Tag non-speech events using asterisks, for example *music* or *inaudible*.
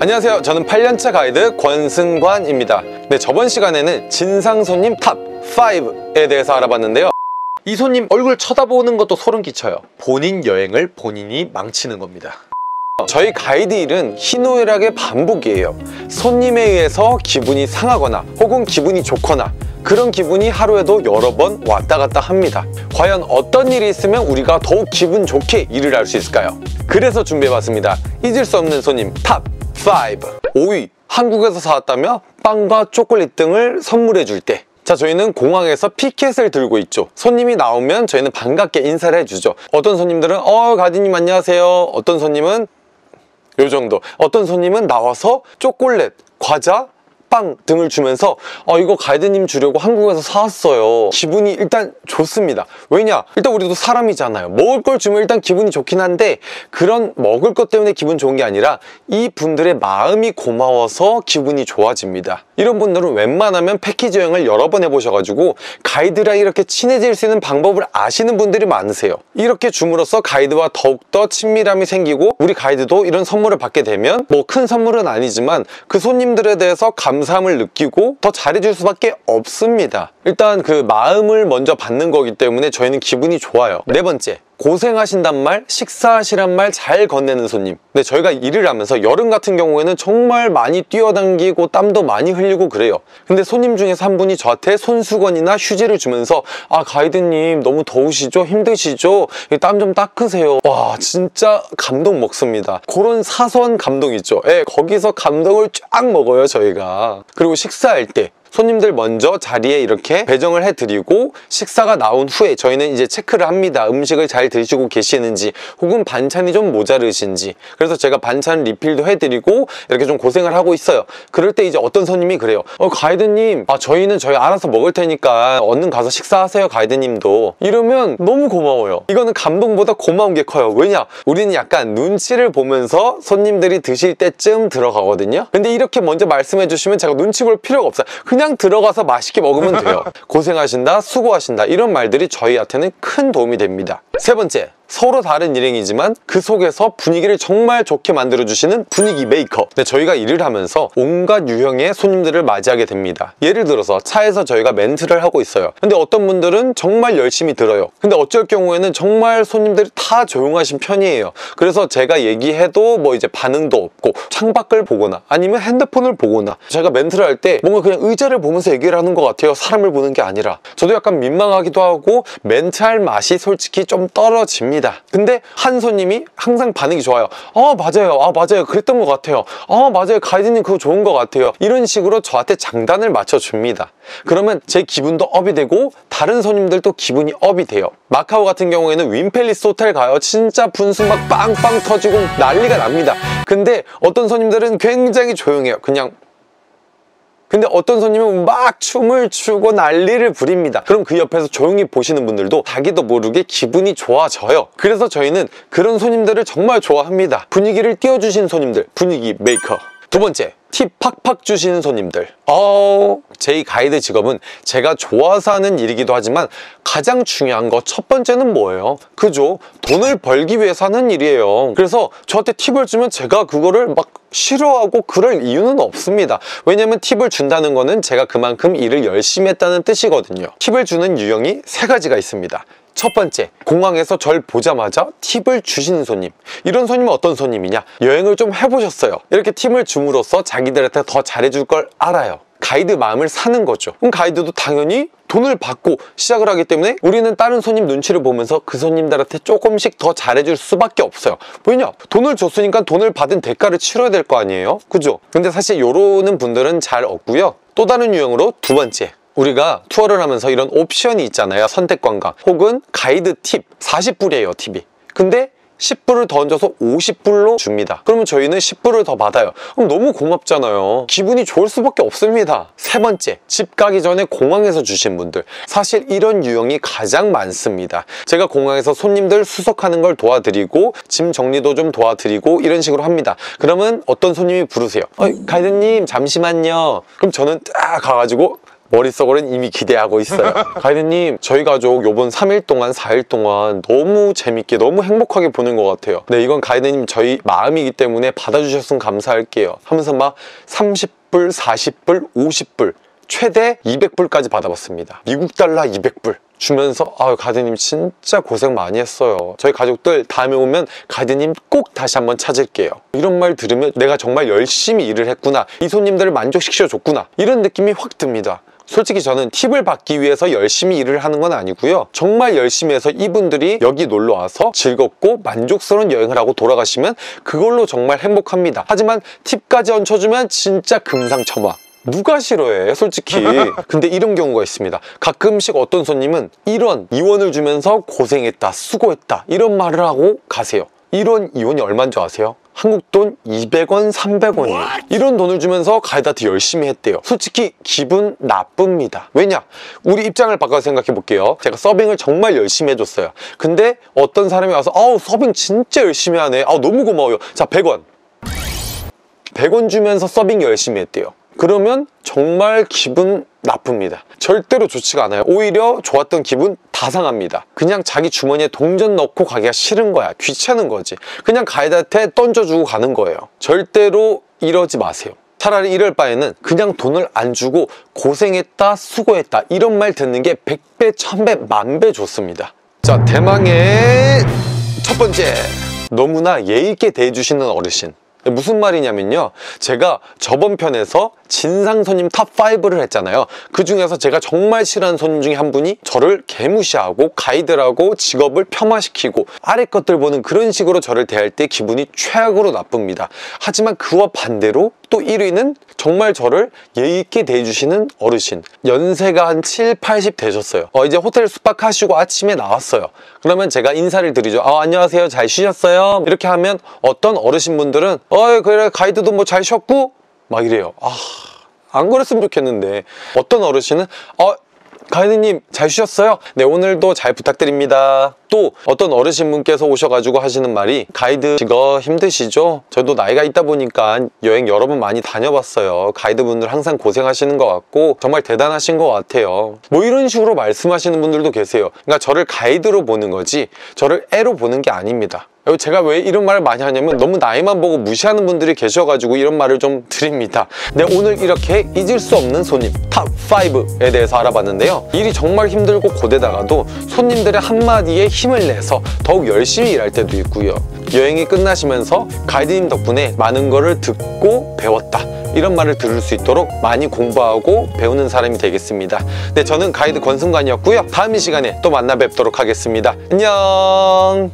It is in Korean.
안녕하세요. 저는 8년차 가이드 권승관입니다. 네, 저번 시간에는 진상 손님 top 5에 대해서 알아봤는데요. 이 손님 얼굴 쳐다보는 것도 소름 끼쳐요. 본인 여행을 본인이 망치는 겁니다. 저희 가이드 일은 희노애락의 반복이에요. 손님에 의해서 기분이 상하거나 혹은 기분이 좋거나 그런 기분이 하루에도 여러 번 왔다 갔다 합니다. 과연 어떤 일이 있으면 우리가 더욱 기분 좋게 일을 할 수 있을까요? 그래서 준비해봤습니다. 잊을 수 없는 손님 top 5. 5위. 한국에서 사왔다며 빵과 초콜릿 등을 선물해 줄 때. 자 저희는 공항에서 피켓을 들고 있죠 손님이 나오면 저희는 반갑게 인사를 해주죠 어떤 손님들은 어 가이드님 안녕하세요 어떤 손님은 요 정도 어떤 손님은 나와서 초콜릿 과자 빵 등을 주면서 어 이거 가이드님 주려고 한국에서 사왔어요. 기분이 일단 좋습니다. 왜냐? 일단 우리도 사람이잖아요. 먹을 걸 주면 일단 기분이 좋긴 한데 그런 먹을 것 때문에 기분 좋은 게 아니라 이 분들의 마음이 고마워서 기분이 좋아집니다. 이런 분들은 웬만하면 패키지 여행을 여러 번 해보셔가지고 가이드랑 이렇게 친해질 수 있는 방법을 아시는 분들이 많으세요. 이렇게 줌으로써 가이드와 더욱더 친밀함이 생기고 우리 가이드도 이런 선물을 받게 되면 뭐 큰 선물은 아니지만 그 손님들에 대해서 감 감사함을 느끼고 더 잘해줄 수밖에 없습니다. 일단 그 마음을 먼저 받는 거기 때문에 저희는 기분이 좋아요. 네 번째 고생하신단 말, 식사하시란 말 잘 건네는 손님. 근데 저희가 일을 하면서 여름 같은 경우에는 정말 많이 뛰어당기고 땀도 많이 흘리고 그래요. 근데 손님 중에서 한 분이 저한테 손수건이나 휴지를 주면서 아 가이드님 너무 더우시죠? 힘드시죠? 땀 좀 닦으세요. 와 진짜 감동 먹습니다. 그런 사소한 감동 있죠. 예, 거기서 감동을 쫙 먹어요 저희가. 그리고 식사할 때 손님들 먼저 자리에 이렇게 배정을 해드리고 식사가 나온 후에 저희는 이제 체크를 합니다. 음식을 잘 드시고 계시는지 혹은 반찬이 좀 모자르신지 그래서 제가 반찬 리필도 해드리고 이렇게 좀 고생을 하고 있어요. 그럴 때 이제 어떤 손님이 그래요. 어 가이드님 아 저희는 저희 알아서 먹을 테니까 얼른 가서 식사하세요 가이드님도 이러면 너무 고마워요. 이거는 감동보다 고마운 게 커요. 왜냐 우리는 약간 눈치를 보면서 손님들이 드실 때쯤 들어가거든요. 근데 이렇게 먼저 말씀해 주시면 제가 눈치 볼 필요가 없어요. 그냥 들어가서 맛있게 먹으면 돼요. 고생하신다 수고하신다 이런 말들이 저희한테는 큰 도움이 됩니다. 세 번째 서로 다른 일행이지만 그 속에서 분위기를 정말 좋게 만들어주시는 분위기 메이커. 네, 저희가 일을 하면서 온갖 유형의 손님들을 맞이하게 됩니다. 예를 들어서 차에서 저희가 멘트를 하고 있어요. 근데 어떤 분들은 정말 열심히 들어요. 근데 어쩔 경우에는 정말 손님들이 다 조용하신 편이에요. 그래서 제가 얘기해도 뭐 이제 반응도 없고 창밖을 보거나 아니면 핸드폰을 보거나 제가 멘트를 할 때 뭔가 그냥 의자를 보면서 얘기를 하는 것 같아요. 사람을 보는 게 아니라. 저도 약간 민망하기도 하고 멘트할 맛이 솔직히 좀 떨어집니다 아니다. 근데 한 손님이 항상 반응이 좋아요. 아 맞아요. 아 맞아요. 그랬던 것 같아요. 아 맞아요. 가이드님 그거 좋은 것 같아요. 이런 식으로 저한테 장단을 맞춰줍니다. 그러면 제 기분도 업이 되고 다른 손님들도 기분이 업이 돼요. 마카오 같은 경우에는 윈펠리스 호텔 가요. 진짜 분수 막 빵빵 터지고 난리가 납니다. 근데 어떤 손님들은 굉장히 조용해요. 그냥 근데 어떤 손님은 막 춤을 추고 난리를 부립니다. 그럼 그 옆에서 조용히 보시는 분들도 자기도 모르게 기분이 좋아져요. 그래서 저희는 그런 손님들을 정말 좋아합니다. 분위기를 띄워주신 손님들 분위기 메이커. 두 번째 팁 팍팍 주시는 손님들. 어, 제 가이드 직업은 제가 좋아서 하는 일이기도 하지만 가장 중요한 거 첫 번째는 뭐예요? 그죠? 돈을 벌기 위해서 하는 일이에요. 그래서 저한테 팁을 주면 제가 그거를 막 싫어하고 그럴 이유는 없습니다. 왜냐면 팁을 준다는 거는 제가 그만큼 일을 열심히 했다는 뜻이거든요. 팁을 주는 유형이 세 가지가 있습니다. 첫 번째, 공항에서 절 보자마자 팁을 주시는 손님. 이런 손님은 어떤 손님이냐? 여행을 좀 해보셨어요. 이렇게 팁을 줌으로써 자기들한테 더 잘해줄 걸 알아요 가이드 마음을 사는 거죠 그럼 가이드도 당연히 돈을 받고 시작을 하기 때문에 우리는 다른 손님 눈치를 보면서 그 손님들한테 조금씩 더 잘해줄 수밖에 없어요 왜냐? 돈을 줬으니까 돈을 받은 대가를 치러야 될 거 아니에요? 그죠? 근데 사실 요러는 분들은 잘 없고요 또 다른 유형으로 두 번째 우리가 투어를 하면서 이런 옵션이 있잖아요 선택 관광 혹은 가이드 팁 40불이에요 팁이 근데 10불을 더 얹어서 50불로 줍니다. 그러면 저희는 10불을 더 받아요. 그럼 너무 고맙잖아요. 기분이 좋을 수밖에 없습니다. 세 번째 집 가기 전에 공항에서 주신 분들. 사실 이런 유형이 가장 많습니다. 제가 공항에서 손님들 수속하는 걸 도와드리고 짐 정리도 좀 도와드리고 이런 식으로 합니다. 그러면 어떤 손님이 부르세요 어, 가이드님 잠시만요. 그럼 저는 딱 가가지고 머릿속으로는 이미 기대하고 있어요. *laughs* 가이드님 저희 가족 요번 3일 동안 4일 동안 너무 재밌게 너무 행복하게 보낸 것 같아요. 네 이건 가이드님 저희 마음이기 때문에 받아주셨으면 감사할게요. 하면서 막 30불 40불 50불 최대 200불까지 받아봤습니다. 미국 달러 200불 주면서 아유 가드님 진짜 고생 많이 했어요. 저희 가족들 다음에 오면 가드님 꼭 다시 한번 찾을게요. 이런 말 들으면 내가 정말 열심히 일을 했구나. 이 손님들을 만족시켜 줬구나. 이런 느낌이 확 듭니다 솔직히 저는 팁을 받기 위해서 열심히 일을 하는 건 아니고요. 정말 열심히 해서 이분들이 여기 놀러 와서 즐겁고 만족스러운 여행을 하고 돌아가시면 그걸로 정말 행복합니다. 하지만 팁까지 얹혀주면 진짜 금상첨화. 누가 싫어해 솔직히? *laughs* 근데 이런 경우가 있습니다. 가끔씩 어떤 손님은 1원 2원을 주면서 고생했다 수고했다 이런 말을 하고 가세요. 1원 2원이 얼마인 줄 아세요? 한국 돈 200원 300원이에요. 이런 돈을 주면서 가이드한테 열심히 했대요. 솔직히 기분 나쁩니다. 왜냐? 우리 입장을 바꿔서 생각해 볼게요. 제가 서빙을 정말 열심히 해줬어요. 근데 어떤 사람이 와서 아우 서빙 진짜 열심히 하네. 아우 너무 고마워요. 자 100원. 100원 주면서 서빙 열심히 했대요 그러면 정말 기분 나쁩니다. 절대로 좋지가 않아요. 오히려 좋았던 기분 다 상합니다. 그냥 자기 주머니에 동전 넣고 가기가 싫은 거야. 귀찮은 거지. 그냥 가이드한테 던져주고 가는 거예요. 절대로 이러지 마세요. 차라리 이럴 바에는 그냥 돈을 안 주고 고생했다 수고했다 이런 말 듣는 게 100배 1000배 만 배 좋습니다. 자 대망의 첫 번째. 너무나 예의 있게 대해주시는 어르신. 무슨 말이냐면요. 제가 저번 편에서 진상 손님 탑5를 했잖아요. 그 중에서 제가 정말 싫어하는 손님 중에 한 분이 저를 개무시하고 가이드라고 직업을 폄하시키고 아래 것들 보는 그런 식으로 저를 대할 때 기분이 최악으로 나쁩니다. 하지만 그와 반대로 또 1위는 정말 저를 예의 있게 대해주시는 어르신. 연세가 한 7, 80 되셨어요. 어, 이제 호텔 숙박하시고 아침에 나왔어요. 그러면 제가 인사를 드리죠. 아, 안녕하세요. 잘 쉬셨어요? 이렇게 하면 어떤 어르신분들은 어 그래 가이드도 뭐 잘 쉬었고 막 이래요. 아 안 그랬으면 좋겠는데. 어떤 어르신은 어 가이드님 잘 쉬셨어요? 네 오늘도 잘 부탁드립니다. 또 어떤 어르신분께서 오셔가지고 하시는 말이 가이드 이거 힘드시죠? 저도 나이가 있다 보니까 여행 여러 번 많이 다녀봤어요. 가이드분들 항상 고생하시는 것 같고 정말 대단하신 것 같아요. 뭐 이런 식으로 말씀하시는 분들도 계세요. 그러니까 저를 가이드로 보는 거지 저를 애로 보는 게 아닙니다 제가 왜 이런 말을 많이 하냐면 너무 나이만 보고 무시하는 분들이 계셔가지고 이런 말을 좀 *laughs* 드립니다. 네 오늘 이렇게 잊을 수 없는 손님 top5에 대해서 알아봤는데요. 일이 정말 힘들고 고되다가도 손님들의 한마디에 힘을 내서 더욱 열심히 일할 때도 있고요. 여행이 끝나시면서 가이드님 덕분에 많은 거를 듣고 배웠다. 이런 말을 들을 수 있도록 많이 공부하고 배우는 사람이 되겠습니다. 네 저는 가이드 권승관이었고요. 다음 이 시간에 또 만나 뵙도록 하겠습니다. 안녕